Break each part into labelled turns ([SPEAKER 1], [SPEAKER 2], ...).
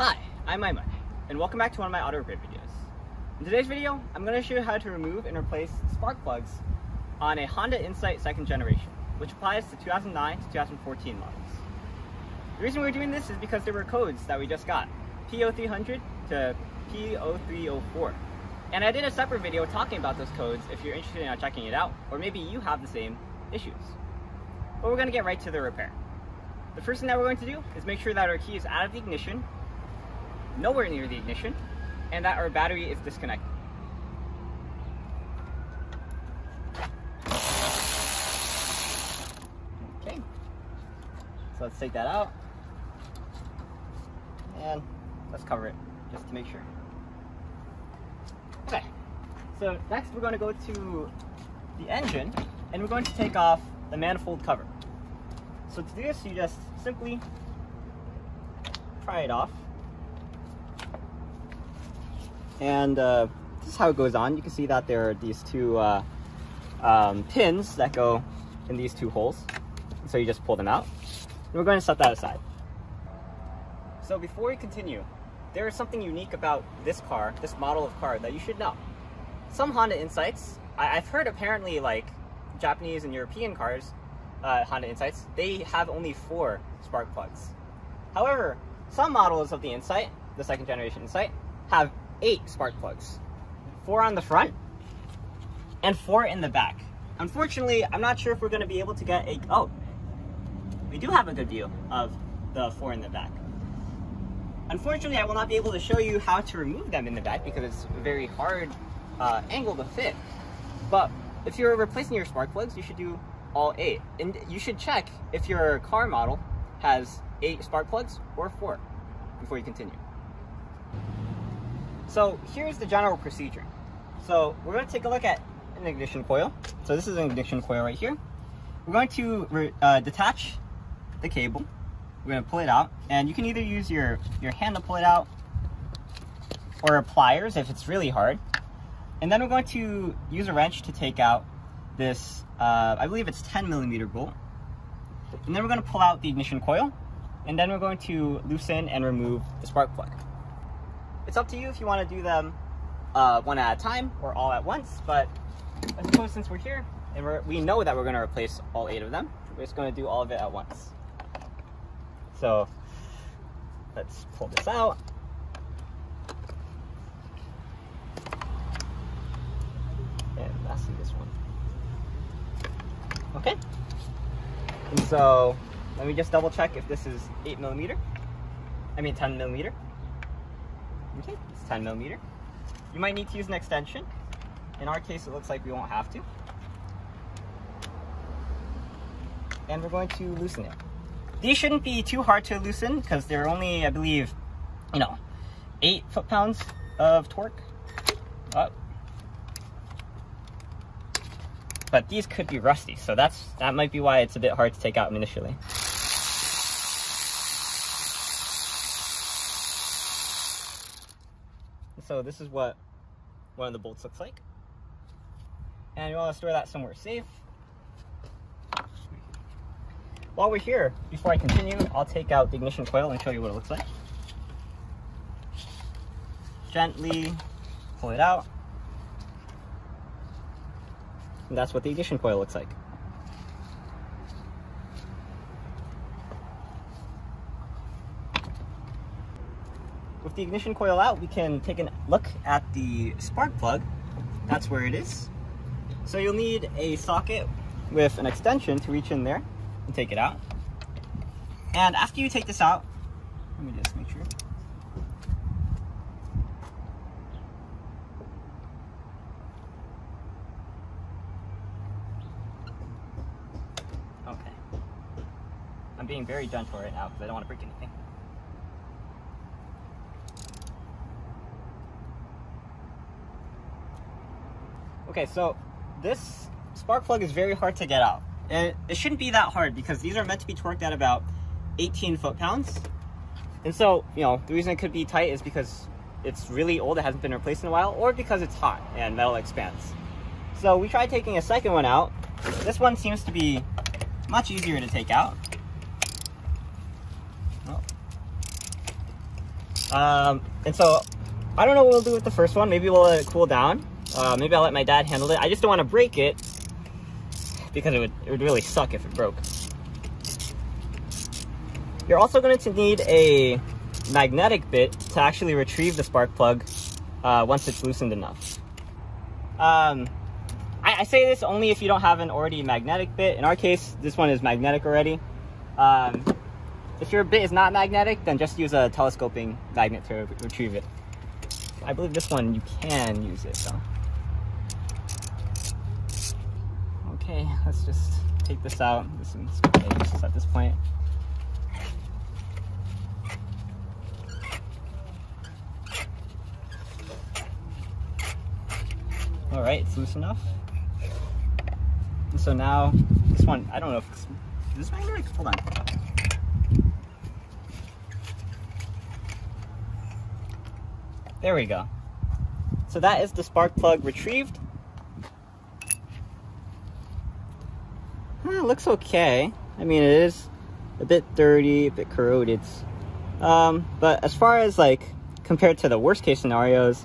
[SPEAKER 1] Hi, I'm Maimai, and welcome back to one of my auto repair videos. In today's video, I'm going to show you how to remove and replace spark plugs on a Honda Insight second generation, which applies to 2009 to 2014 models. The reason we're doing this is because there were codes that we just got, P0300 to P0304. And I did a separate video talking about those codes if you're interested in checking it out, or maybe you have the same issues. But we're going to get right to the repair. The first thing that we're going to do is make sure that our key is out of the ignition, nowhere near the ignition, and that our battery is disconnected. Okay, so let's take that out, and let's cover it, just to make sure. Okay, so next we're going to go to the engine, and we're going to take off the manifold cover. So to do this, you just simply pry it off. And uh, this is how it goes on. You can see that there are these two uh, um, pins that go in these two holes. So you just pull them out. And we're going to set that aside. So before we continue, there is something unique about this car, this model of car, that you should know. Some Honda Insights, I I've heard apparently like Japanese and European cars, uh, Honda Insights, they have only four spark plugs. However, some models of the Insight, the second generation Insight, have eight spark plugs. Four on the front and four in the back. Unfortunately, I'm not sure if we're going to be able to get a... Oh, we do have a good view of the four in the back. Unfortunately, I will not be able to show you how to remove them in the back because it's a very hard uh, angle to fit. But if you're replacing your spark plugs, you should do all eight. And you should check if your car model has eight spark plugs or four before you continue. So here's the general procedure. So we're going to take a look at an ignition coil. So this is an ignition coil right here. We're going to uh, detach the cable. We're going to pull it out, and you can either use your, your hand to pull it out or pliers if it's really hard. And then we're going to use a wrench to take out this, uh, I believe it's 10 millimeter bolt. And then we're going to pull out the ignition coil, and then we're going to loosen and remove the spark plug. It's up to you if you want to do them uh, one at a time or all at once, but I suppose since we're here and we're, we know that we're going to replace all eight of them, we're just going to do all of it at once. So let's pull this out. And lastly, this one. Okay. And so let me just double check if this is 8 millimeter. I mean 10 millimeter. Okay, it's 10 millimeter. You might need to use an extension. In our case, it looks like we won't have to. And we're going to loosen it. These shouldn't be too hard to loosen because they're only, I believe, you know, 8 foot-pounds of torque. Oh. But these could be rusty, so that's that might be why it's a bit hard to take out initially. So this is what one of the bolts looks like. And you want to store that somewhere safe. While we're here, before I continue, I'll take out the ignition coil and show you what it looks like. Gently pull it out. And that's what the ignition coil looks like. The ignition coil out, we can take a look at the spark plug. That's where it is. So you'll need a socket with an extension to reach in there and take it out. And after you take this out, let me just make sure. Okay. I'm being very gentle right now because I don't want to break anything. Okay, so this spark plug is very hard to get out. And it shouldn't be that hard because these are meant to be torqued at about 18 foot-pounds. And so, you know, the reason it could be tight is because it's really old, it hasn't been replaced in a while, or because it's hot and metal expands. So we tried taking a second one out. This one seems to be much easier to take out. Oh. Um, and so I don't know what we'll do with the first one. Maybe we'll let it cool down. Uh, maybe I'll let my dad handle it. I just don't want to break it because it would, it would really suck if it broke. You're also going to need a magnetic bit to actually retrieve the spark plug uh, once it's loosened enough. Um, I, I, say this only if you don't have an already magnetic bit. In our case, this one is magnetic already. Um, if your bit is not magnetic, then just use a telescoping magnet to retrieve it. I believe this one you can use it though. Okay, let's just take this out. This is at this point. All right, it's loose enough. And so now, this one, I don't know if it's, this magnetic, hold on. There we go. So that is the spark plug retrieved. Looks okay. I mean, it is a bit dirty, a bit corroded. Um, but as far as like, compared to the worst case scenarios,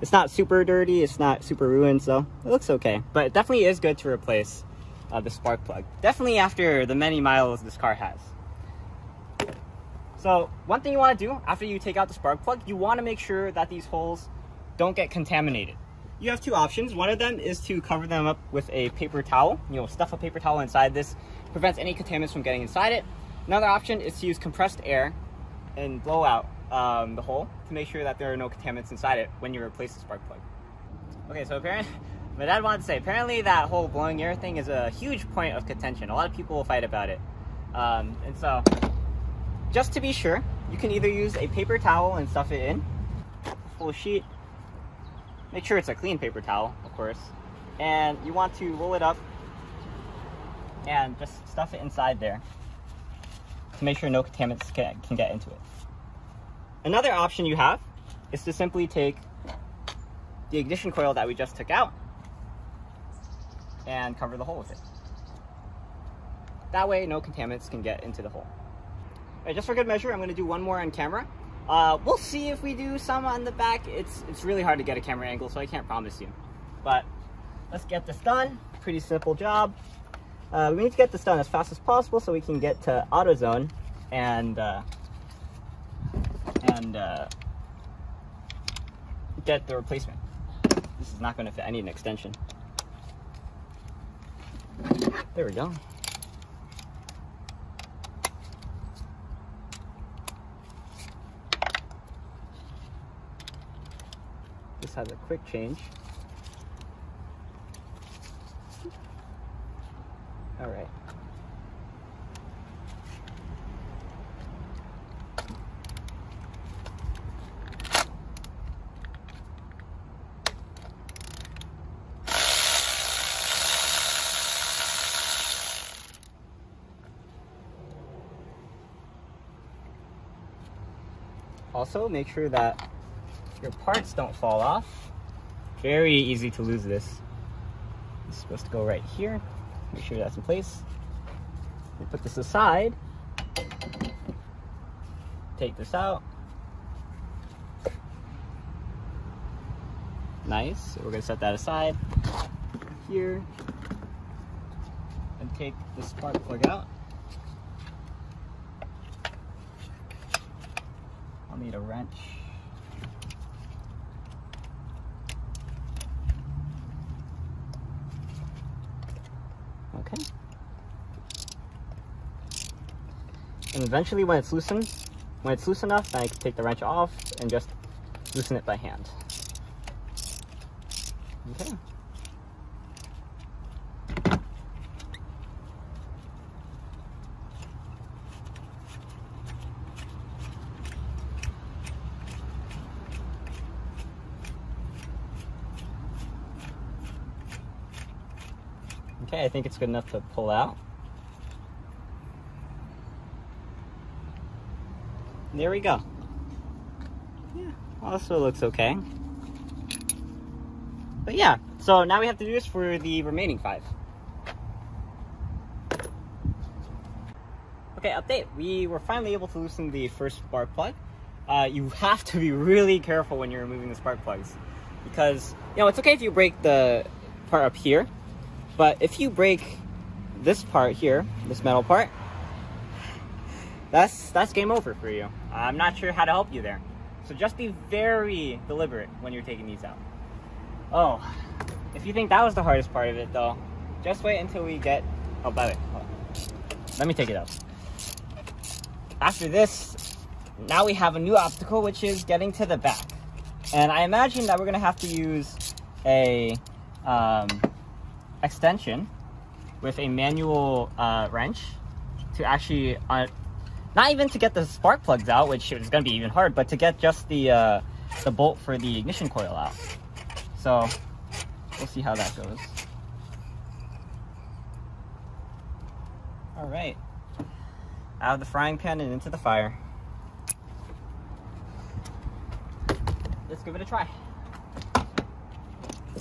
[SPEAKER 1] it's not super dirty, it's not super ruined, so it looks okay. But it definitely is good to replace uh, the spark plug. Definitely after the many miles this car has. So one thing you want to do after you take out the spark plug, you want to make sure that these holes don't get contaminated. You have two options. One of them is to cover them up with a paper towel. You know, stuff a paper towel inside this, prevents any contaminants from getting inside it. Another option is to use compressed air and blow out um, the hole to make sure that there are no contaminants inside it when you replace the spark plug. Okay, so apparently, my dad wanted to say, apparently that whole blowing air thing is a huge point of contention. A lot of people will fight about it. Um, and so, just to be sure, you can either use a paper towel and stuff it in, full sheet. Make sure it's a clean paper towel, of course. And you want to roll it up and just stuff it inside there to make sure no contaminants can, can get into it. Another option you have is to simply take the ignition coil that we just took out and cover the hole with it. That way, no contaminants can get into the hole. Right, just for good measure, I'm going to do one more on camera. Uh, we'll see if we do some on the back. It's, it's really hard to get a camera angle, so I can't promise you. But let's get this done. Pretty simple job. Uh, we need to get this done as fast as possible so we can get to AutoZone and uh, and uh, get the replacement. This is not going to fit. I need an extension. There we go. Has a quick change. All right. Also, make sure that your parts don't fall off. Very easy to lose this. It's supposed to go right here. Make sure that's in place. We put this aside. Take this out. Nice. So we're gonna set that aside here and take the spark plug out. I'll need a wrench. Okay. And eventually when it's loosened, when it's loose enough, then I can take the wrench off and just loosen it by hand. Okay. Okay, I think it's good enough to pull out. There we go. Yeah, also looks okay. But yeah, so now we have to do this for the remaining five. Okay, update. We were finally able to loosen the first spark plug. uh, you have to be really careful when you're removing the spark plugs because you know it's okay if you break the part up here, but if you break this part here, this metal part, that's that's game over for you. I'm not sure how to help you there. So just be very deliberate when you're taking these out. Oh, if you think that was the hardest part of it though, just wait until we get, oh by the way, let me take it out. After this, now we have a new obstacle which is getting to the back. And I imagine that we're gonna have to use a um, extension with a manual uh, wrench to actually uh, not even to get the spark plugs out, which is going to be even hard, but to get just the uh, the bolt for the ignition coil out. So we'll see how that goes. All right, out of the frying pan and into the fire. Let's give it a try.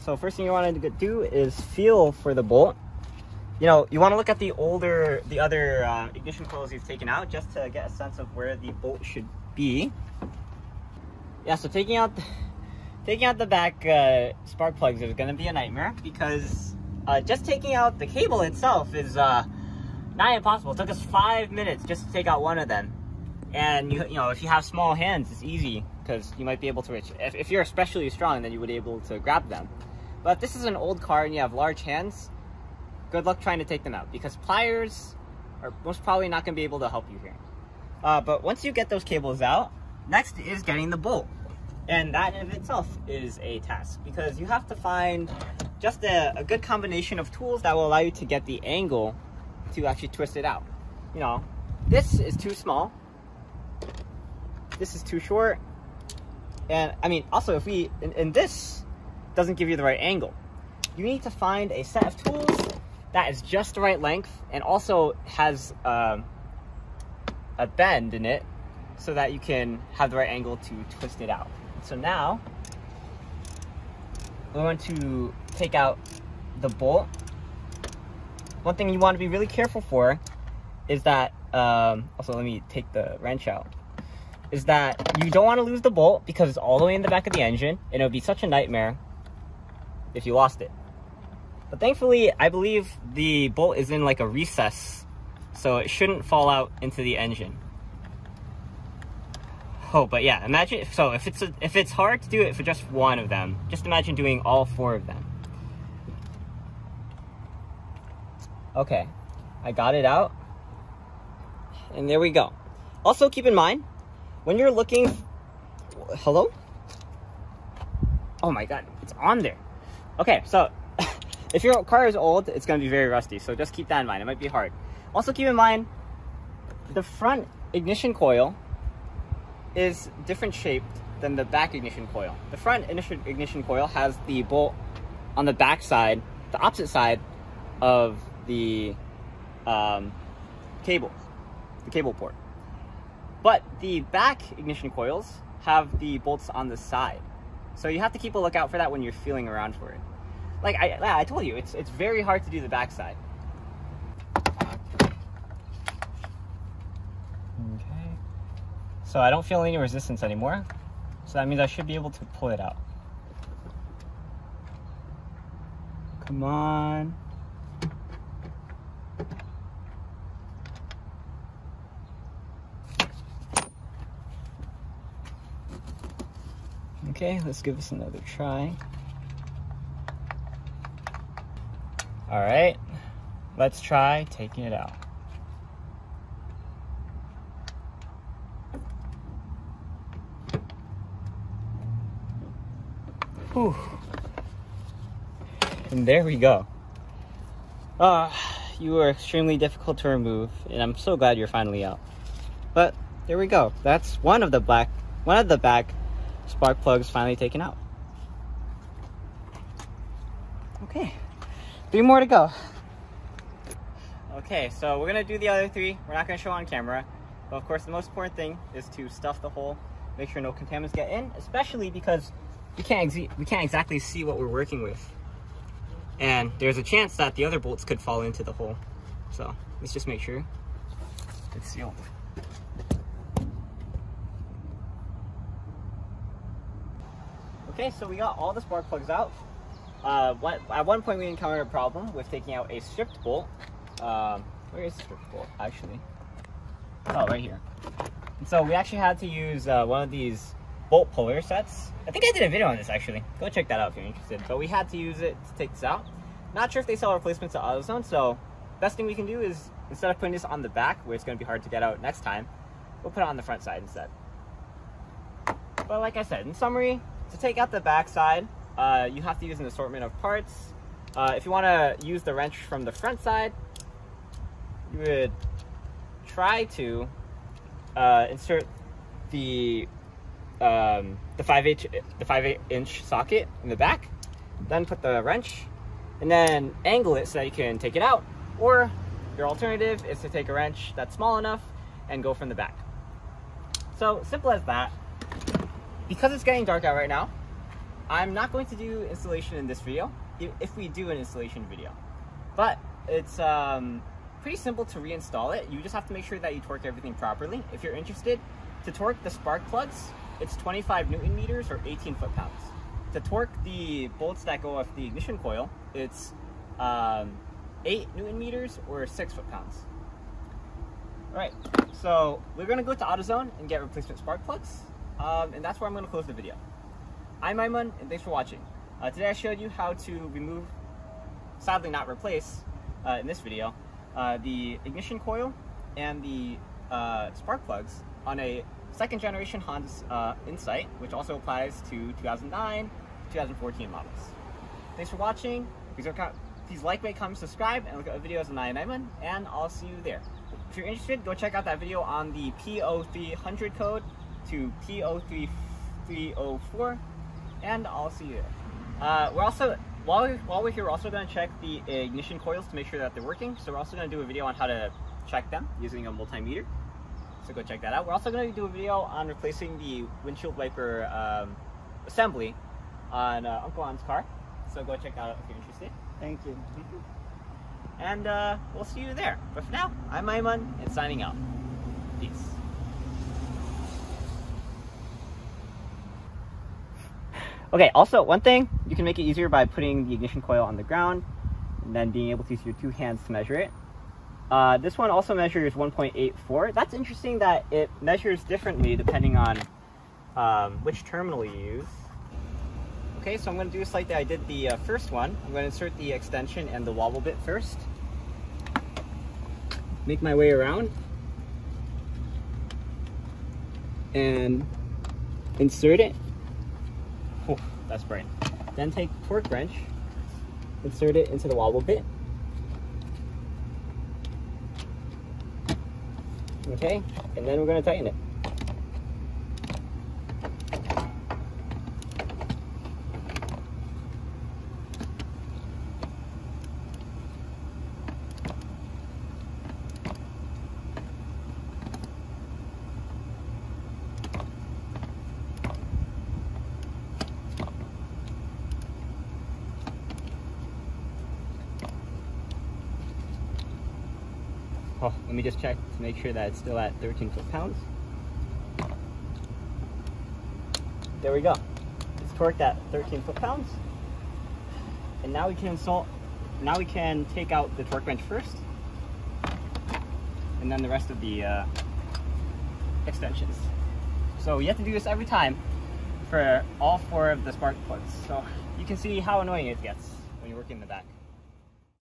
[SPEAKER 1] So first thing you want to do is feel for the bolt you know, you want to look at the older, the other uh, ignition coils you've taken out just to get a sense of where the bolt should be. Yeah, so taking out, taking out the back uh, spark plugs is going to be a nightmare because uh, just taking out the cable itself is uh, not impossible. It took us five minutes just to take out one of them. And you, you know, if you have small hands, it's easy because you might be able to reach. If, if you're especially strong, then you would be able to grab them. But if this is an old car and you have large hands, good luck trying to take them out because pliers are most probably not going to be able to help you here. Uh, but once you get those cables out, next is getting the bolt. And that in itself is a task because you have to find just a, a good combination of tools that will allow you to get the angle to actually twist it out. You know, this is too small. This is too short. And I mean, also if we, and, and this doesn't give you the right angle. You need to find a set of tools that is just the right length and also has um, a bend in it so that you can have the right angle to twist it out. So now we're going to take out the bolt. One thing you want to be really careful for is that, um, also let me take the wrench out, is that you don't want to lose the bolt because it's all the way in the back of the engine and it would be such a nightmare if you lost it. But thankfully, I believe the bolt is in like a recess, so it shouldn't fall out into the engine. Oh, but yeah, imagine, so if it's, a, if it's hard to do it for just one of them, just imagine doing all four of them. Okay, I got it out. And there we go. Also keep in mind, when you're looking, hello? Oh my God, it's on there. Okay, so if your car is old, it's going to be very rusty, so just keep that in mind. It might be hard. Also keep in mind, the front ignition coil is different shaped than the back ignition coil. The front ignition coil has the bolt on the back side, the opposite side of the um, cable, the cable port. But the back ignition coils have the bolts on the side. So you have to keep a lookout for that when you're feeling around for it. Like I, I told you, it's it's very hard to do the backside. Okay. So I don't feel any resistance anymore. So that means I should be able to pull it out. Come on. Okay, let's give this another try. All right, let's try taking it out. Whew. And there we go. Ah, uh, you were extremely difficult to remove, and I'm so glad you're finally out. But there we go. That's one of the black, one of the back spark plugs finally taken out. Okay. Three more to go. Okay, so we're gonna do the other three. We're not gonna show on camera. But of course, the most important thing is to stuff the hole, make sure no contaminants get in, especially because we can't, we can't exactly see what we're working with. And there's a chance that the other bolts could fall into the hole. So let's just make sure it's sealed. Okay, so we got all the spark plugs out. Uh, one, at one point we encountered a problem with taking out a stripped bolt. Um, where is the stripped bolt, actually? Oh, right here. And so we actually had to use uh, one of these bolt puller sets. I think I did a video on this actually. Go check that out if you're interested. But we had to use it to take this out. Not sure if they sell replacements at AutoZone, so best thing we can do is instead of putting this on the back where it's going to be hard to get out next time, we'll put it on the front side instead. But like I said, in summary, to take out the back side, uh, you have to use an assortment of parts. Uh, if you want to use the wrench from the front side, you would try to uh, insert the um, the five inch the five eight inch socket in the back, then put the wrench, and then angle it so that you can take it out. Or your alternative is to take a wrench that's small enough and go from the back. So simple as that. Because it's getting dark out right now, I'm not going to do installation in this video, if we do an installation video. But it's um, pretty simple to reinstall it. You just have to make sure that you torque everything properly. If you're interested, to torque the spark plugs, it's 25 newton meters or 18 foot-pounds. To torque the bolts that go off the ignition coil, it's um, 8 newton meters or 6 foot-pounds. Alright, so we're going to go to AutoZone and get replacement spark plugs, um, and that's where I'm going to close the video. I'm Aiman, and thanks for watching. Uh, today I showed you how to remove, sadly not replace, uh, in this video, uh, the ignition coil and the uh, spark plugs on a second generation Honda uh, Insight, which also applies to 2009, 2014 models. Thanks for watching. Please, please like, rate, comment, subscribe, and look at videos on Aiman, and I'll see you there. If you're interested, go check out that video on the P0300 code to P03304, and I'll see you there. Uh, we're also while we're, while we're here, we're also going to check the ignition coils to make sure that they're working. So we're also going to do a video on how to check them using a multimeter. So go check that out. We're also going to do a video on replacing the windshield wiper um, assembly on uh, Uncle On's car. So go check that out if you're interested.
[SPEAKER 2] Thank you.
[SPEAKER 1] And uh, we'll see you there. But for now, I'm Aiman and signing out. Peace. Okay, also, one thing, you can make it easier by putting the ignition coil on the ground and then being able to use your two hands to measure it. Uh, this one also measures 1.84. That's interesting that it measures differently depending on um, which terminal you use. Okay, so I'm going to do just like I did the uh, first one. I'm going to insert the extension and the wobble bit first. Make my way around. And insert it. That's bright. Then take torque wrench, insert it into the wobble bit. Okay, and then we're going to tighten it. Oh, let me just check to make sure that it's still at 13 foot-pounds. There we go. It's torqued at 13 foot-pounds. And now we can install, now we can take out the torque wrench first. And then the rest of the uh, extensions. So you have to do this every time for all four of the spark plugs. So you can see how annoying it gets when you're working in the back.